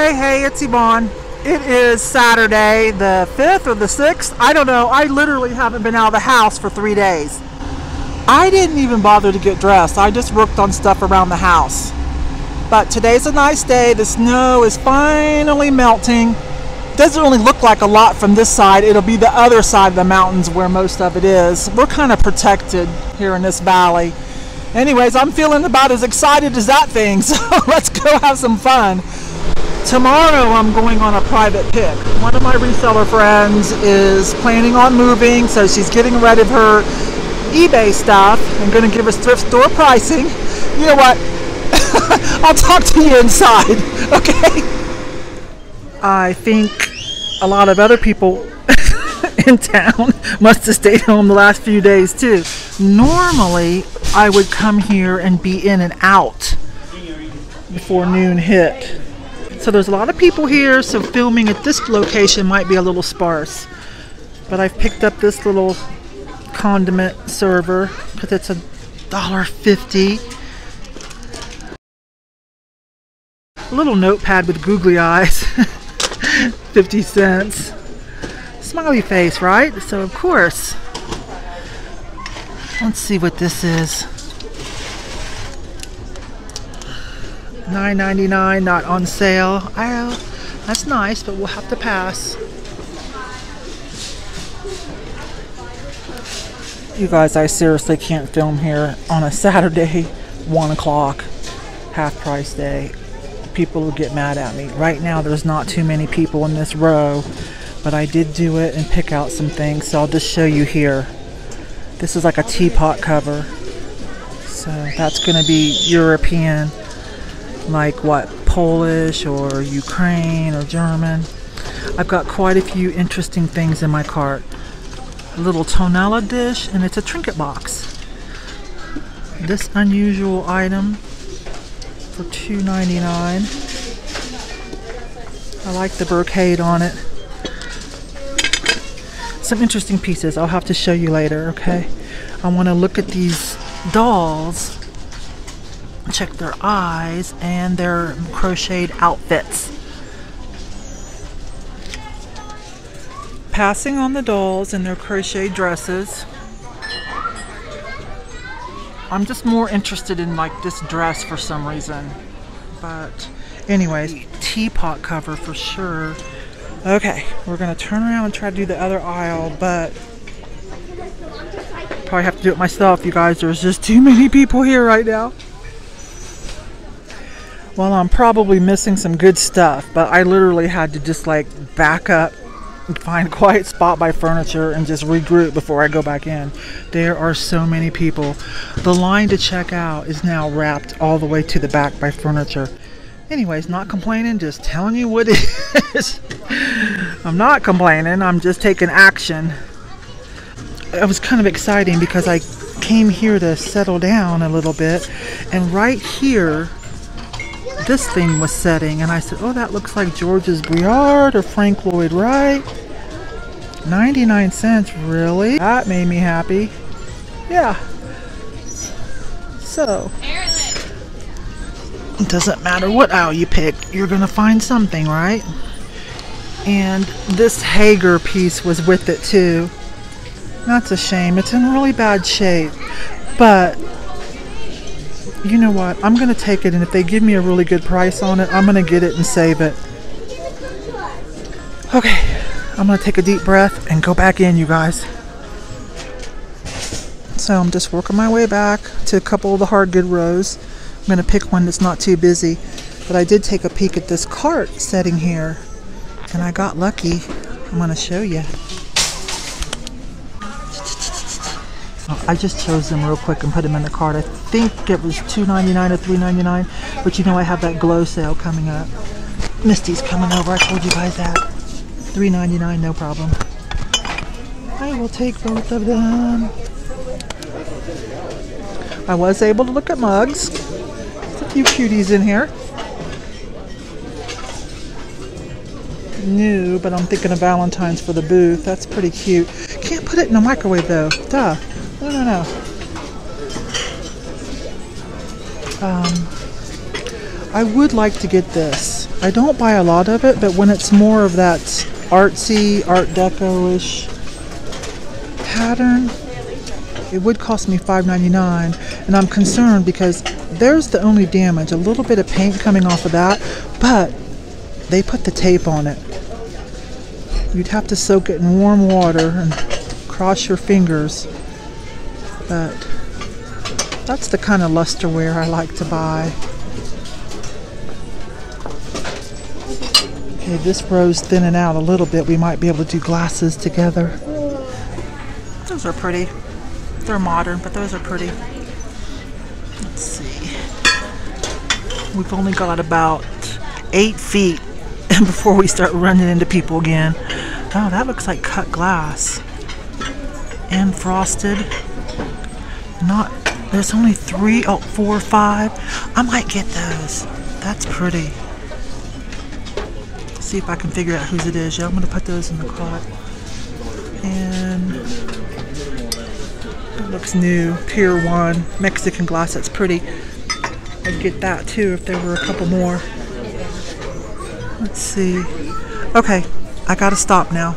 Hey, hey, it's Yvonne. It is Saturday, the 5th or the 6th. I don't know. I literally haven't been out of the house for three days. I didn't even bother to get dressed. I just worked on stuff around the house. But today's a nice day. The snow is finally melting. Doesn't really look like a lot from this side. It'll be the other side of the mountains where most of it is. We're kind of protected here in this valley. Anyways, I'm feeling about as excited as that thing, so let's go have some fun. Tomorrow I'm going on a private pick. One of my reseller friends is planning on moving, so she's getting rid of her eBay stuff and to give us thrift store pricing. You know what? I'll talk to you inside, okay? I think a lot of other people in town must have stayed home the last few days too. Normally, I would come here and be in and out before noon hit. So there's a lot of people here, so filming at this location might be a little sparse. But I've picked up this little condiment server because it's a dollar fifty. A little notepad with googly eyes, 50 cents. Smiley face, right? So of course. Let's see what this is. $9.99, not on sale. Oh, that's nice, but we'll have to pass. You guys, I seriously can't film here on a Saturday, 1 o'clock, half price day. People will get mad at me. Right now, there's not too many people in this row, but I did do it and pick out some things, so I'll just show you here. This is like a teapot cover. So that's going to be European like what Polish or Ukraine or German. I've got quite a few interesting things in my cart. A little Tonala dish and it's a trinket box. This unusual item for $2.99. I like the brocade on it. Some interesting pieces I'll have to show you later, okay? I want to look at these dolls check their eyes and their crocheted outfits. Passing on the dolls and their crochet dresses. I'm just more interested in like this dress for some reason. But anyways, teapot cover for sure. Okay, we're gonna turn around and try to do the other aisle, but probably have to do it myself, you guys. There's just too many people here right now. Well, I'm probably missing some good stuff, but I literally had to just like back up and find a quiet spot by furniture and just regroup before I go back in. There are so many people. The line to check out is now wrapped all the way to the back by furniture. Anyways, not complaining, just telling you what it is. I'm not complaining, I'm just taking action. It was kind of exciting because I came here to settle down a little bit, and right here this thing was setting and I said, oh, that looks like Georges Briard or Frank Lloyd Wright. 99 cents, really? That made me happy. Yeah. So, it doesn't matter what aisle you pick, you're going to find something, right? And this Haeger piece was with it too. That's a shame. It's in really bad shape. But you know what? I'm going to take it, and if they give me a really good price on it, I'm going to get it and save it. Okay, I'm going to take a deep breath and go back in, you guys. So I'm just working my way back to a couple of the hard good rows. I'm going to pick one that's not too busy. But I did take a peek at this cart setting here, and I got lucky. I'm going to show you. I just chose them real quick and put them in the cart. I think it was $2.99 or $3.99, but you know I have that glow sale coming up. Misty's coming over. I told you guys that. $3.99, no problem. I will take both of them. I was able to look at mugs. There's a few cuties in here. New, but I'm thinking of Valentine's for the booth. That's pretty cute. Can't put it in the microwave though. Duh. No, no, no. Um, I would like to get this. I don't buy a lot of it, but when it's more of that artsy, Art Deco-ish pattern, it would cost me $5.99 and I'm concerned because there's the only damage a little bit of paint coming off of that but they put the tape on it you'd have to soak it in warm water and cross your fingers but that's the kind of lusterware I like to buy okay this row's thinning out a little bit we might be able to do glasses together those are pretty they're modern, but those are pretty. Let's see. We've only got about eight feet before we start running into people again. Oh, that looks like cut glass. And frosted. Not, there's only three, oh, four, five. I might get those. That's pretty. see if I can figure out whose it is. Yeah, I'm to put those in the cart. And looks new. Pier 1 Mexican glass. That's pretty. I'd get that too if there were a couple more. Let's see. Okay, I gotta stop now.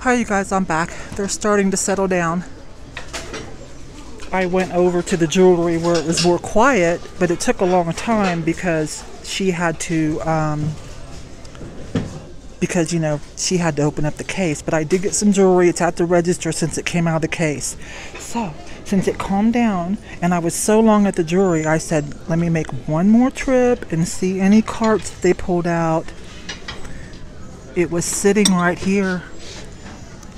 Hi, you guys. I'm back. They're starting to settle down. I went over to the jewelry where it was more quiet, but it took a long time because she had to um, because you know she had to open up the case. But I did get some jewelry. It's at the register since it came out of the case. So since it calmed down and I was so long at the jewelry I said let me make one more trip and see any carts they pulled out. It was sitting right here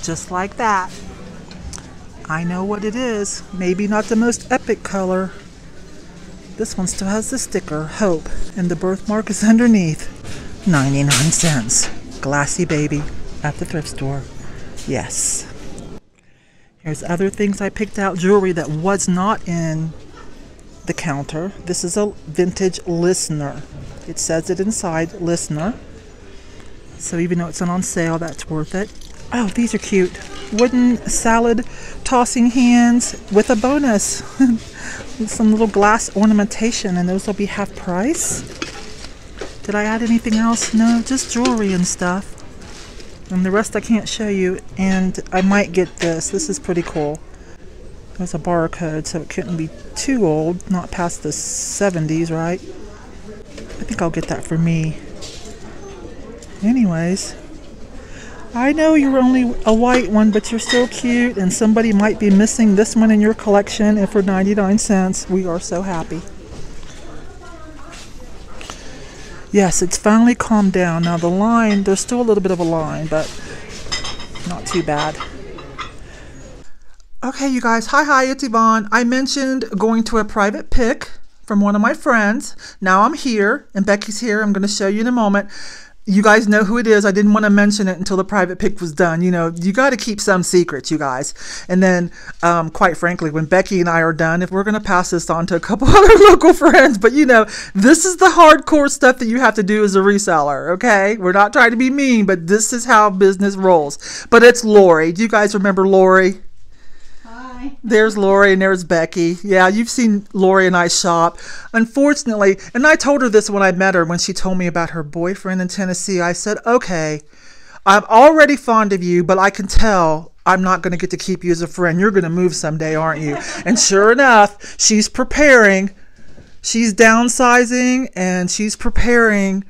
just like that I know what it is maybe not the most epic color this one still has the sticker hope and the birthmark is underneath 99 cents Glassybaby at the thrift store. Yes. Here's other things I picked out jewelry that was not in the counter. This is a vintage Lisner. It says it inside Lisner. So even though it's not on sale, that's worth it. Oh, these are cute. Wooden salad tossing hands with a bonus. Some little glass ornamentation, and those will be half price. Did I add anything else? No, just jewelry and stuff. And the rest I can't show you. And I might get this. This is pretty cool. There's a barcode, so it couldn't be too old. Not past the 70s, right? I think I'll get that for me. Anyways. I know you're only a white one, but you're still cute, and somebody might be missing this one in your collection, and for 99 cents, we are so happy. Yes, it's finally calmed down. Now the line, there's still a little bit of a line, but not too bad. Okay, you guys. Hi, hi, it's Yvonne. I mentioned going to a private pick from one of my friends. Now I'm here, and Becky's here. I'm going to show you in a moment you guys know who it is. I didn't want to mention it until the private pick was done. You know, you got to keep some secrets, you guys. And then, um, quite frankly, when Becky and I are done, if we're going to pass this on to a couple other local friends, but you know, this is the hardcore stuff that you have to do as a reseller, okay? We're not trying to be mean, but this is how business rolls. But it's Lori. Do you guys remember Lori? There's Lori and there's Becky. Yeah, you've seen Lori and I shop. Unfortunately, and I told her this when I met her when she told me about her boyfriend in Tennessee. I said, okay, I'm already fond of you, but I can tell I'm not going to get to keep you as a friend. You're going to move someday, aren't you? and sure enough, she's preparing. She's downsizing and she's preparing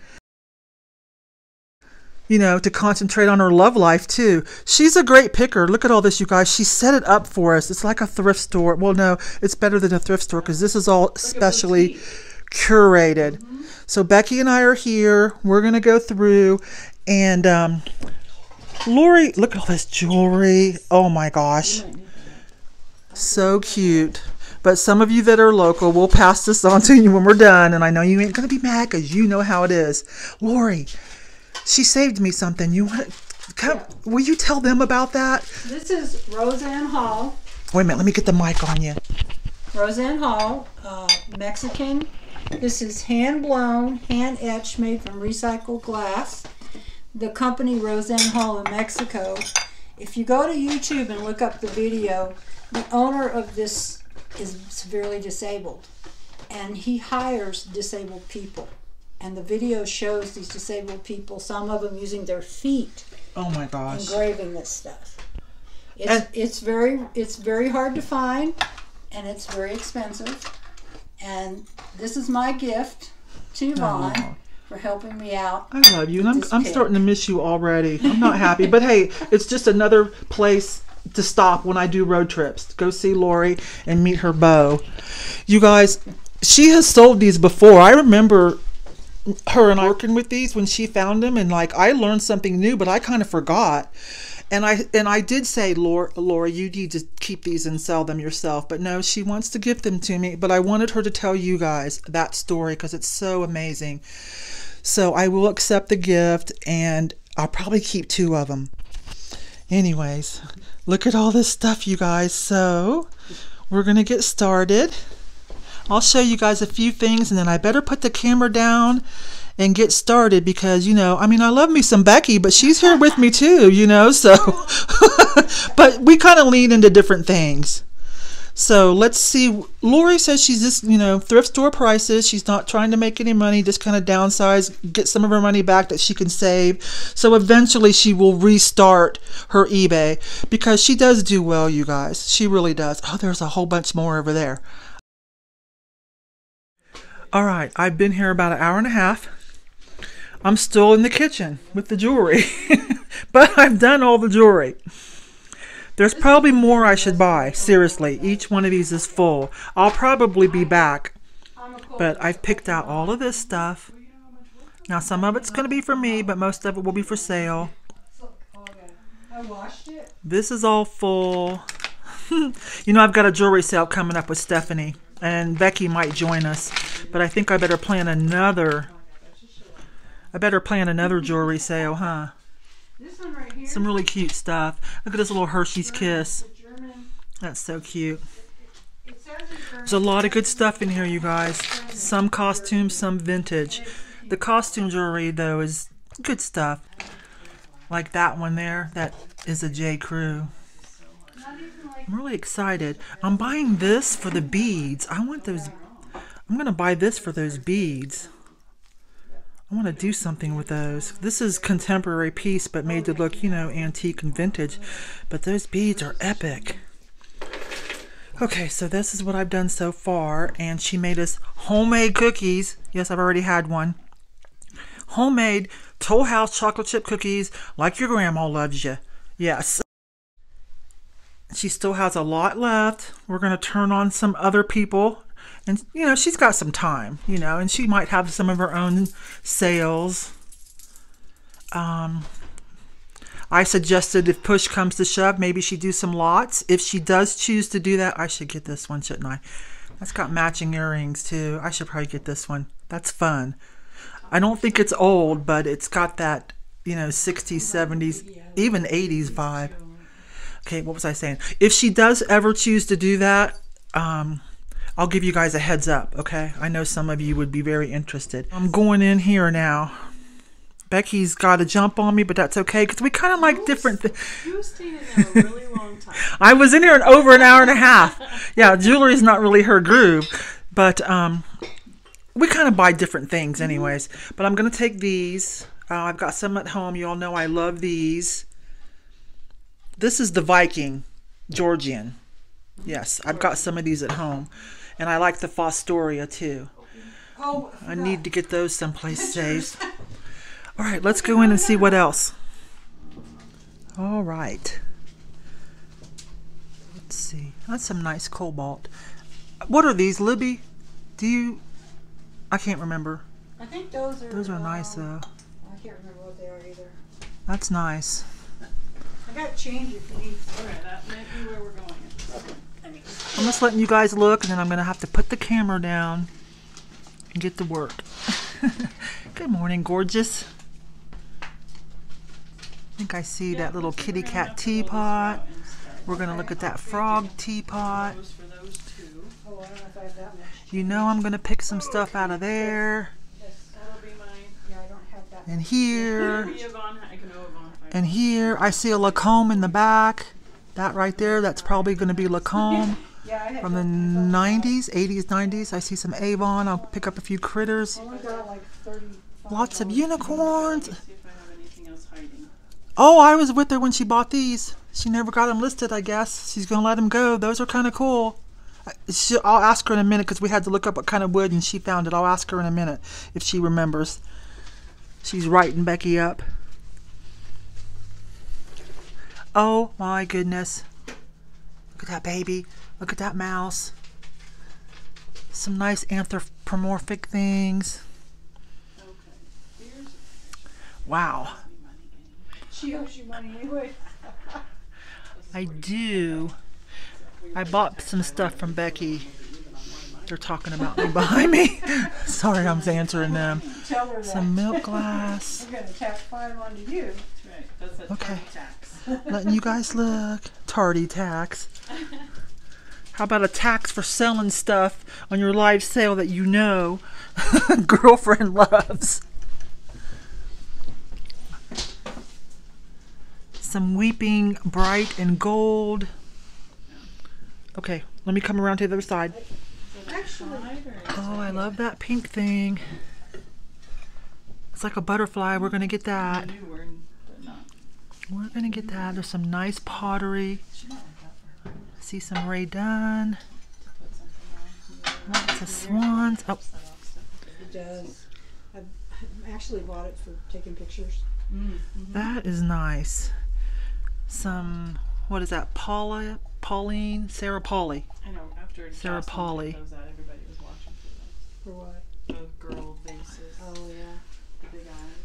you know, to concentrate on her love life too. She's a great picker. Look at all this, you guys. She set it up for us. It's like a thrift store. Well, no, it's better than a thrift store because this is all specially curated. Mm-hmm. So Becky and I are here. We're gonna go through, and um, Lori, look at all this jewelry. Oh my gosh, so cute. But some of you that are local, we'll pass this on to you when we're done. And I know you ain't gonna be mad because you know how it is. Lori, she saved me something. You want to come? Yeah. Will you tell them about that? This is Roseanne Hall. Wait a minute. Let me get the mic on you. Roseanne Hall, uh, Mexican. This is hand blown, hand etched, made from recycled glass. The company Roseanne Hall in Mexico. If you go to YouTube and look up the video, the owner of this is severely disabled and he hires disabled people. And the video shows these disabled people, some of them using their feet Oh my gosh. engraving this stuff. It's, And- it's very it's very hard to find and it's very expensive. And this is my gift to oh. Vaughn Aw. for helping me out. I love you, and I'm, I'm starting to miss you already. I'm not happy, but hey, it's just another place to stop when I do road trips. Go see Lori and meet her beau. You guys, she has sold these before. I remember her and I working with these when she found them, and like I learned something new, but I kind of forgot. And I and I did say, Laura, Laura, you need to keep these and sell them yourself. But no, she wants to give them to me. But I wanted her to tell you guys that story because it's so amazing. So I will accept the gift and I'll probably keep two of them. Anyways, look at all this stuff, you guys. So we're to get started. I'll show you guys a few things and then I better put the camera down and get started because, you know, I mean, I love me some Becky, but she's here with me too, you know, so. but we kind of lean into different things. So let's see. Lori says she's just, you know, thrift store prices. She's not trying to make any money, just kind of downsize, get some of her money back that she can save. So eventually she will restart her eBay because she does do well, you guys. She really does. Oh, there's a whole bunch more over there. All right, I've been here about an hour and a half. I'm still in the kitchen with the jewelry, but I've done all the jewelry. There's probably more I should buy. Seriously, each one of these is full. I'll probably be back, but I've picked out all of this stuff. Now, some of it's going to be for me, but most of it will be for sale. This is all full. you know, I've got a jewelry sale coming up with Stephanie, and Becky might join us, but I think I better plan another. I better plan another jewelry sale, huh? This one right here. Some really cute stuff. Look at this little Hershey's Kiss. That's so cute. It says it's German. There's a lot of good stuff in here, you guys. Some costumes, some vintage. The costume jewelry, though, is good stuff. Like that one there. That is a J. Crew. I'm really excited. I'm buying this for the beads. I want those. I'm going to buy this for those beads. I want to do something with those. This is contemporary piece, but made to look, you know, antique and vintage. But those beads are epic. Okay, so this is what I've done so far, and she made us homemade cookies. Yes, I've already had one. Homemade Toll House chocolate chip cookies, like your grandma loves you. Yes. She still has a lot left. We're going to turn on some other people. And, you know, she's got some time, you know, and she might have some of her own sales. Um, I suggested if push comes to shove, maybe she do some lots. If she does choose to do that, I should get this one, shouldn't I? That's got matching earrings too. I should probably get this one. That's fun. I don't think it's old, but it's got that, you know, 60s, 70s, even 80s vibe. Okay, what was I saying? If she does ever choose to do that, um, I'll give you guys a heads up, okay? I know some of you would be very interested. I'm going in here now. Becky's got a jump on me, but that's okay because we kind of like different things. You stayed in there a really long time. I was in here in over an hour and a half. Yeah, jewelry's not really her groove, but um, we kind of buy different things, anyways. But I'm gonna take these. Uh, I've got some at home. You all know I love these. This is the Viking Georgian. Yes, I've got some of these at home, and I like the Fostoria too. oh I need to get those someplace safe. All right, let's go in and see what else. All right. Let's see. That's some nice cobalt. What are these, Libbey? Do you? I can't remember. I think those are Those are nice um, though. I can't remember what they are either. That's nice. Got change if you need. All right, that might be where we're going. I'm just letting you guys look, and then I'm gonna have to put the camera down and get to work. Good morning, gorgeous. I think I see that little kitty cat teapot. We're gonna look at that frog teapot. Those for those two. Oh, I don't know if I have that much. You know I'm gonna pick some oh, stuff out of there That'll be mine. Yeah, I don't have that. and here Be Yvonne. I can know Yvonne. if I- and here. I see a Lacombe in the back. That right there, that's probably gonna be Lacombe. Yeah, from the done- I thought 90s, 80s, 90s. I see some Avon. I'll pick up a few critters. Only got like thirty-five. Lots of unicorns. Let me see if I have anything else hiding. Oh, I was with her when she bought these. She never got them listed, I guess. She's going to let them go. Those are kind of cool. I- She, I'll ask her in a minute because we had to look up what kind of wood and she found it. I'll ask her in a minute if she remembers. She's writing Becky up. Oh my goodness. Look at that baby. Look at that mouse. Some nice anthropomorphic things. Okay. Here's Wow. She owes you money anyway. I do. I bought some stuff from Becky. They're talking about me behind me. Sorry, I'm answering them. Tell her that. Some milk glass. We're gonna tack five onto you. That's right. That's a Okay. Letting you guys look. Tardy tax. How about a tax for selling stuff on your live sale that you know girlfriend loves? Some weeping bright and gold. Okay, let me come around to the other side. Oh, I love that pink thing. It's like a butterfly. We're gonna get I that. knew we're, but not. We're gonna get that. There's some nice pottery. Should not like that for her See some Ray Dunn. to put something on. Lots of swans. Oh, Set off stuff. it does. I I actually bought it for taking pictures. Mm. that is nice. Some what is that? Paula, Pauline, Sarah Polly. I know. After Sarah Jocelyn Polly. those out, everybody was watching for For what? The girl vases, Oh, yeah. the big eyes.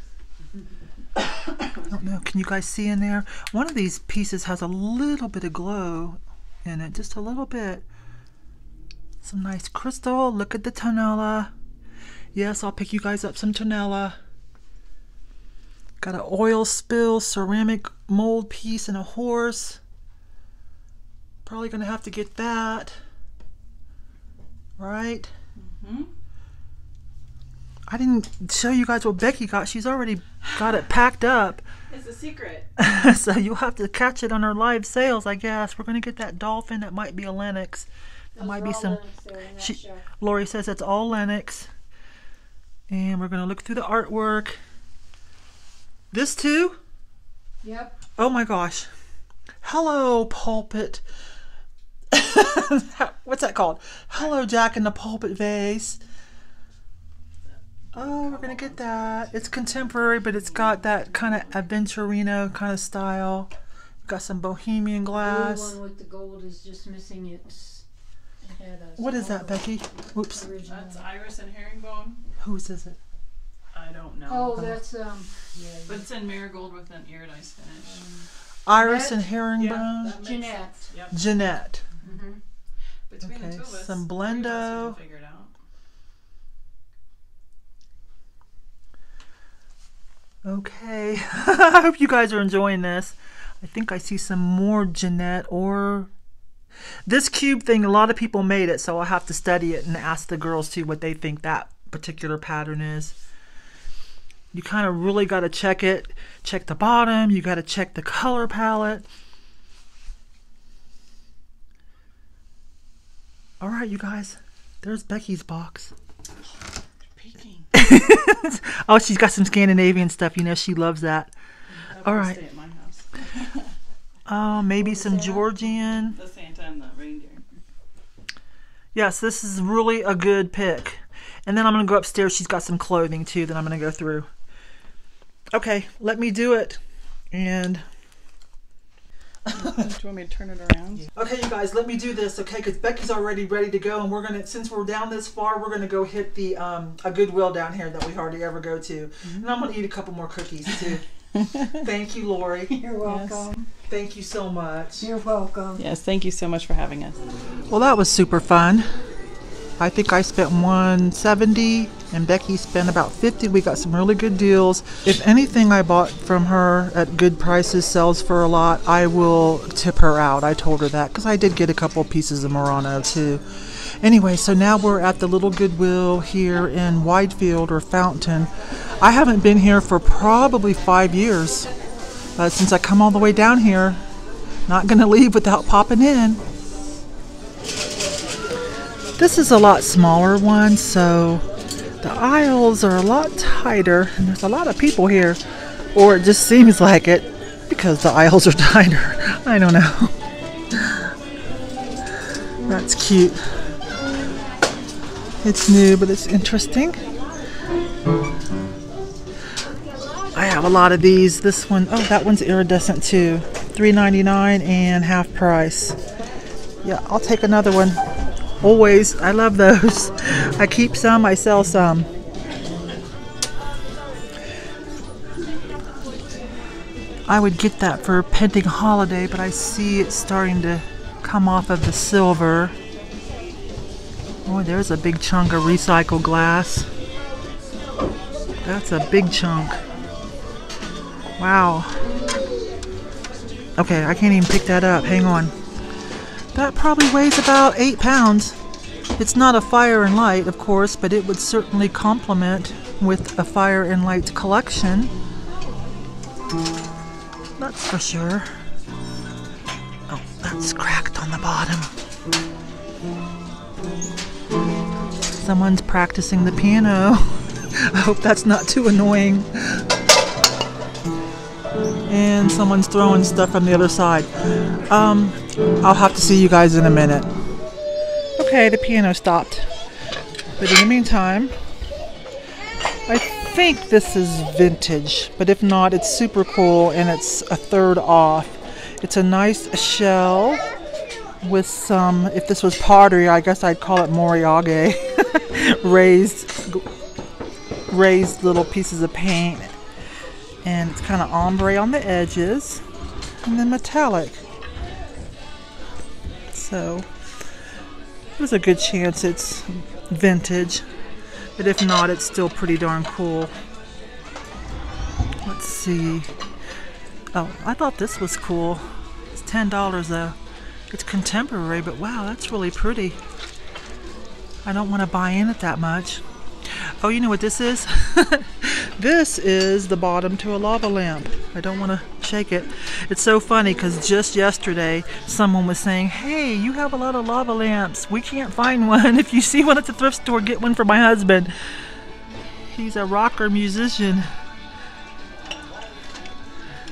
I don't know. Can you guys see in there? One of these pieces has a little bit of glow in it, just a little bit. Some nice crystal. Look at the Tonala. Yes, I'll pick you guys up some Tonala. Got an oil spill ceramic mold piece and a horse. Probably gonna have to get that. Right? Hmm? I didn't show you guys what Becky got. She's already got it packed up. It's a secret. so you'll have to catch it on our live sales, I guess. We're gonna get that dolphin. That might be a Lenox. That might be some. She- Lori says it's all Lenox. And we're gonna look through the artwork. This too? Yep. Oh my gosh. Hello, pulpit. What's that called? Hello, Jack in the pulpit vase. Oh, we're gonna get that. It's contemporary, but it's got that kind of Aventurino kind of style. Got some bohemian The glass. one with the gold is just missing its head. What is that, Becky? Whoops. That's iris and herringbone. Whose is it? I don't know. Oh, that's um. Yeah. But it's in marigold with an iridized finish. Iris Jeannette? and herringbone. that makes Jeannette. sense. Yep. Jeannette. Mm-hmm. Between Okay, the two of us, some three of us we Blendo. can figure it out. Okay. I hope you guys are enjoying this. I think I see some more Jeannette or this cube thing. A lot of people made it, so I'll have to study it and ask the girls too what they think that particular pattern is. You kind of really got to check it. Check the bottom. You got to check the color palette. All right, you guys. There's Becky's box. Oh, she's got some Scandinavian stuff. You know, she loves that. All will. Stay at my house. Oh, maybe some Georgian. The Santa and the reindeer. Yes, this is really a good pick. And then I'm going to go upstairs. She's got some clothing too that I'm going to go through. Okay, let me do it. And Do you want me to turn it around? okay, you guys, let me do this. Okay, because Becky's already ready to go, and we're gonna since we're down this far, we're gonna go hit the um a Goodwill down here that we hardly ever go to, and I'm gonna eat a couple more cookies too. Thank you, Lori. You're welcome. Thank you so much. You're welcome. Yes, thank you so much for having us. Well, that was super fun. I think I spent 170 and Becky spent about 50. We got some really good deals. If anything I bought from her at good prices sells for a lot, I will tip her out. I told her that because I did get a couple pieces of Murano too. Anyway, so now we're at the little Goodwill here in Widefield or Fountain. I haven't been here for probably five years uh, since I come all the way down here. Not gonna leave without popping in. This is a lot smaller one, so the aisles are a lot tighter, and there's a lot of people here, or it just seems like it because the aisles are tighter. I don't know. That's cute. It's new, but it's interesting. I have a lot of these. This one, oh, that one's iridescent too. $3.99 and half price. Yeah, I'll take another one. Always. I love those. I keep some, I sell some. I would get that for a pending holiday, but I see it's starting to come off of the silver. Oh, there's a big chunk of recycled glass. That's a big chunk. Wow. Okay, I can't even pick that up. Hang on. That probably weighs about eight pounds. It's not a fire and light, of course, but it would certainly complement with a fire and light collection. That's for sure. Oh, that's cracked on the bottom. Someone's practicing the piano. I hope that's not too annoying. And someone's throwing stuff from the other side. Um, I'll have to see you guys in a minute. Okay, the piano stopped. But in the meantime, I think this is vintage, but if not, it's super cool and it's a third off. It's a nice shell with some, if this was pottery, I guess I'd call it moriage, raised, raised little pieces of paint. And it's kind of ombre on the edges and then metallic. So there's a good chance it's vintage, but if not, it's still pretty darn cool. Let's see. Oh, I thought this was cool. It's $10 though. It's contemporary, but wow, that's really pretty. I don't want to buy in it that much. Oh, you know what this is? this is the bottom to a lava lamp. I don't want to shake it. It's so funny because just yesterday someone was saying, hey, you have a lot of lava lamps. We can't find one. If you see one at the thrift store, get one for my husband. He's a rocker musician.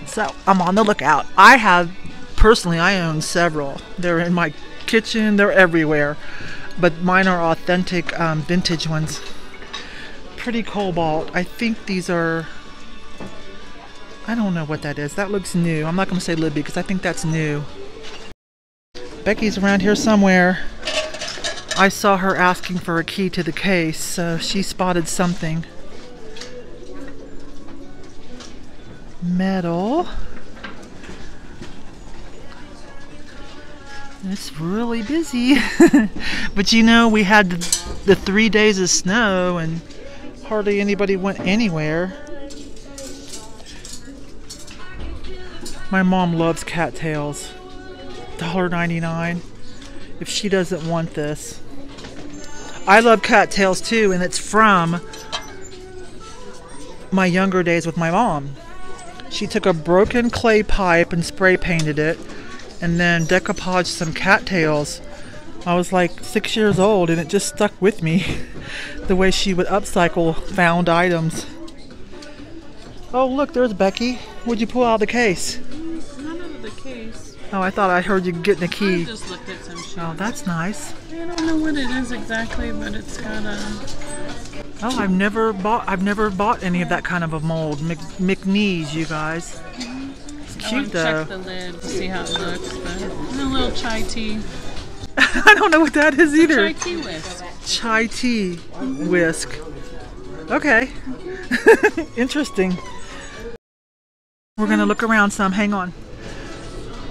So I'm on the lookout. I have, personally, I own several. They're in my kitchen, they're everywhere. But mine are authentic um, vintage ones pretty cobalt. I think these are. I don't know what that is. That looks new. I'm not going to say Libbey because I think that's new. Becky's around here somewhere. I saw her asking for a key to the case, so she spotted something. Metal. It's really busy. but you know, we had the, the three days of snow and hardly anybody went anywhere. My mom loves cattails. $1.99. If she doesn't want this. I love cattails too, and it's from my younger days with my mom. She took a broken clay pipe and spray painted it, and then decoupaged some cattails I was like six years old and it just stuck with me the way she would upcycle found items. Oh, look, there's Becky. Would you pull out the case? Oh, I thought I heard you getting a I key. just looked at some shoes. Oh, that's nice. I don't know what it is exactly, but it's got a. Oh, I've never bought. I've never bought any of that kind of a mold. Mc, McNeese, you guys. It's mm-hmm. I cute to though. check the lid to see how it looks, but a little chai tea. I don't know what that is either. Chai tea whisk. Chai tea whisk. Okay. Interesting. We're gonna look around some. Hang on.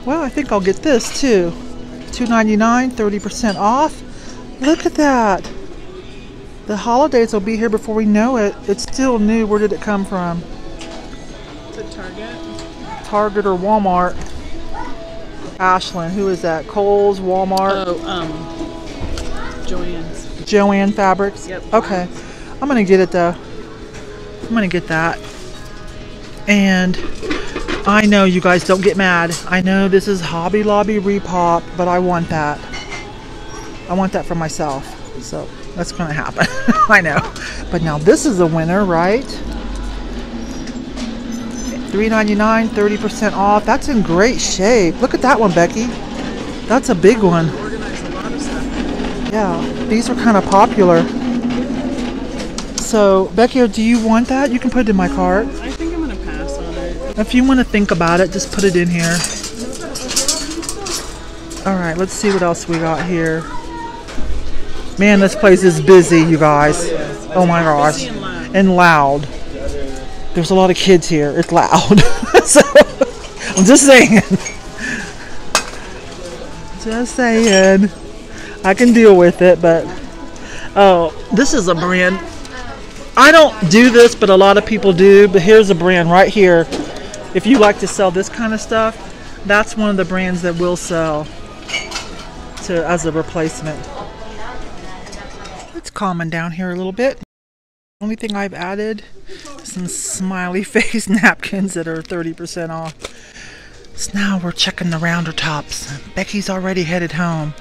Well, I think I'll get this too. $2.99, 30% off. Look at that. The holidays will be here before we know it. It's still new. Where did it come from? It's a Target. Target or Walmart? Ashland. Who is that? Kohl's, Walmart, Oh, um, Joann's. Joann Fabrics. Yep. Okay. I'm gonna get it though. I'm gonna get that. And I know you guys don't get mad. I know this is Hobby Lobby Repop, but I want that. I want that for myself. So that's going to happen. I know. But now this is a winner, right? $3.99, 30% off. That's in great shape. Look at that one, Becky. That's a big one. Yeah, these are kind of popular. So, Becky, do you want that? You can put it in my cart. If you want to think about it, just put it in here. All right, let's see what else we got here. Man, this place is busy, you guys. Oh my gosh. And loud. And loud. There's a lot of kids here. It's loud. so, I'm just saying. Just saying. I can deal with it, but oh, this is a brand. I don't do this, but a lot of people do. But here's a brand right here. If you like to sell this kind of stuff, that's one of the brands that will sell to as a replacement. It's calming down here a little bit. Only thing I've added some smiley face napkins that are 30% off. So now we're checking the rounder tops. Becky's already headed home.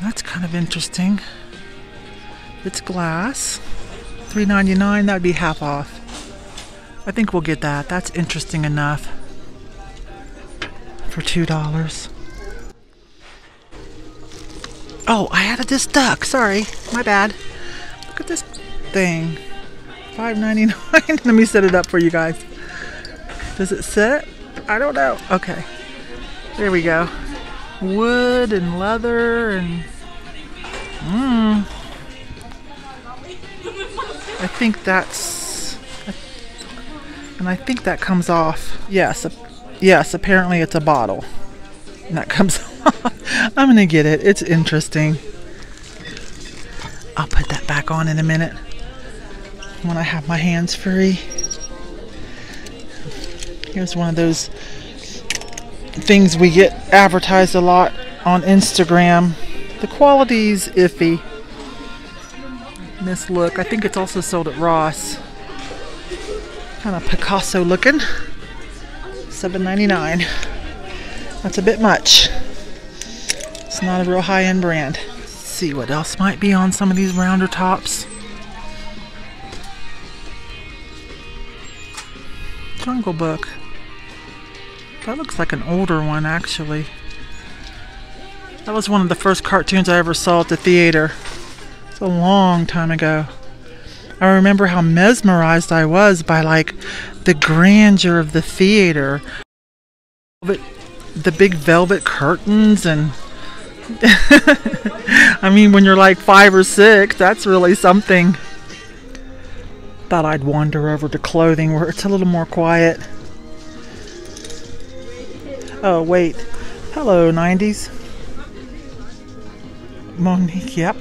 That's kind of interesting. It's glass. $3.99, that'd be half off. I think we'll get that. That's interesting enough. For $2. Oh, I added this duck. Sorry. My bad. Look at this thing. $5.99. Let me set it up for you guys. Does it sit? I don't know. Okay. There we go. Wood and leather and. Mmm. I think that's. And I think that comes off. Yes. Yes, apparently it's a bottle. And that comes off. I'm gonna get it. It's interesting. I'll put that back on in a minute when I have my hands free. Here's one of those things we get advertised a lot on Instagram. The quality's iffy. This look, I think it's also sold at Ross. Kind of Picasso looking. $7.99. That's a bit much. It's not a real high-end brand. Let's see what else might be on some of these rounder tops. Jungle Book. That looks like an older one, actually. That was one of the first cartoons I ever saw at the theater. It's a long time ago. I remember how mesmerized I was by like the grandeur of the theater. But the big velvet curtains and I mean when you're like 5 or 6, that's really something. Thought I'd wander over to clothing where it's a little more quiet. Oh, wait. Hello, 90s. Monique, yep.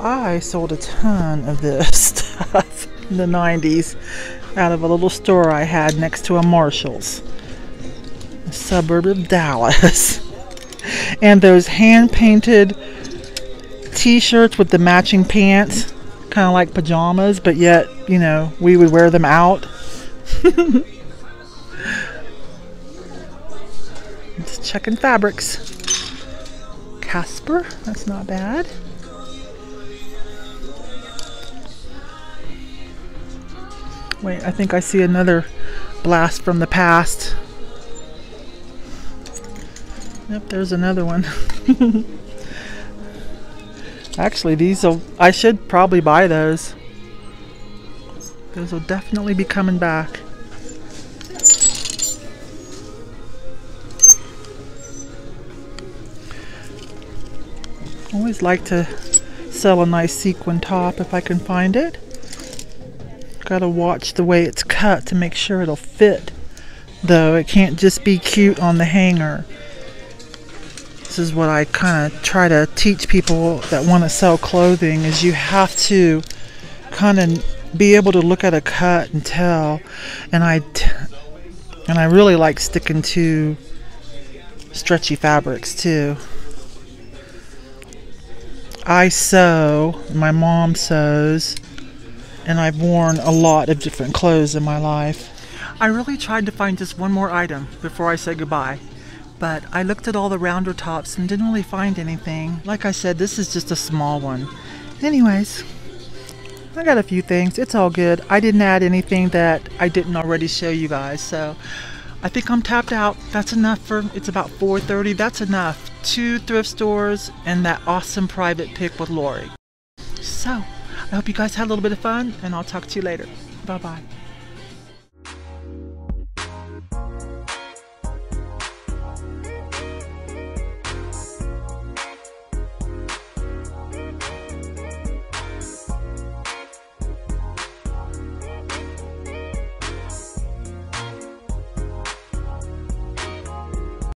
I sold a ton of this stuff in the 90s out of a little store I had next to a Marshall's, a suburb of Dallas. And those hand painted t shirts with the matching pants, kind of like pajamas, but yet, you know, we would wear them out. Just checking fabrics. Kasper, that's not bad. Wait, I think I see another blast from the past. Yep, there's another one. Actually, these will, I should probably buy those. Those will definitely be coming back. Always like to sell a nice sequin top if I can find it. Gotta watch the way it's cut to make sure it'll fit. Though it can't just be cute on the hanger. This is what I kind of try to teach people that want to sell clothing is you have to kind of be able to look at a cut and tell. And I and I really like sticking to stretchy fabrics too. I sew, my mom sews, and I've worn a lot of different clothes in my life. I really tried to find just one more item before I said goodbye. but I looked at all the rounder tops and didn't really find anything. Like I said, this is just a small one. Anyways, I got a few things. It's all good. I didn't add anything that I didn't already show you guys, so I think I'm tapped out. That's enough for, it's about 4.30. That's enough. Two thrift stores and that awesome private pick with Lori. So, I hope you guys had a little bit of fun, and I'll talk to you later. Bye-bye.